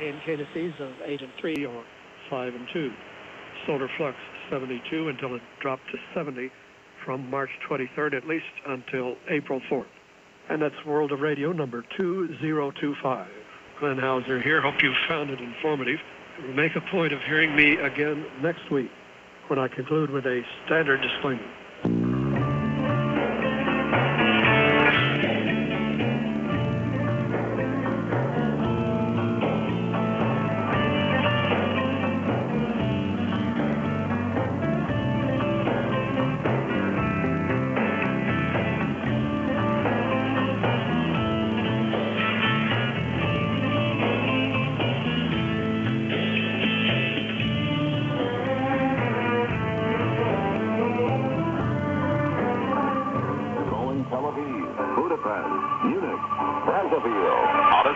in KNCs of 8 and 3 or 5 and 2. Solar flux 72 until it dropped to 70 from March 23rd at least until April 4th. And that's World of Radio number 2025. Glenn Hauser here. Hope you found it informative. Make a point of hearing me again next week when I conclude with a standard disclaimer.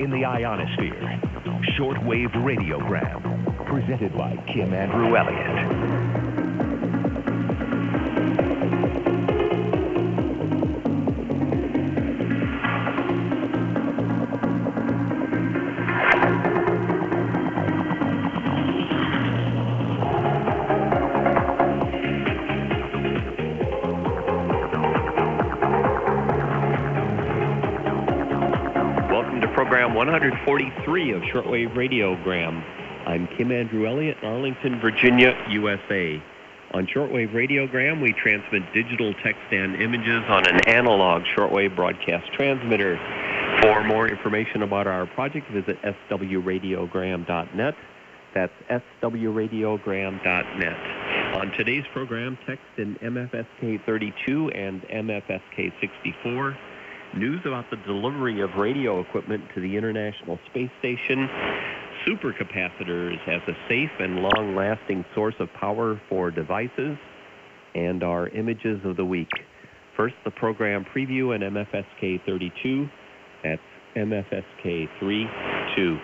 in the ionosphere. Shortwave radiogram, presented by Kim Andrew Elliott. Program 143 of Shortwave Radiogram. I'm Kim Andrew Elliott, Arlington, Virginia, USA. On Shortwave Radiogram, we transmit digital text and images on an analog shortwave broadcast transmitter. For more information about our project, visit swradiogram.net. That's swradiogram.net. On today's program, text in MFSK 32 and MFSK 64 news about the delivery of radio equipment to the International Space Station, supercapacitors as a safe and long-lasting source of power for devices, and our images of the week. First, the program preview and MFSK 32. That's MFSK 32.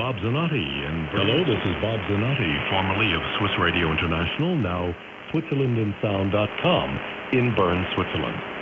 Bob Zanotti. Hello, this is Bob Zanotti, formerly of Swiss Radio International, now SwitzerlandInSound.com in Bern, Switzerland.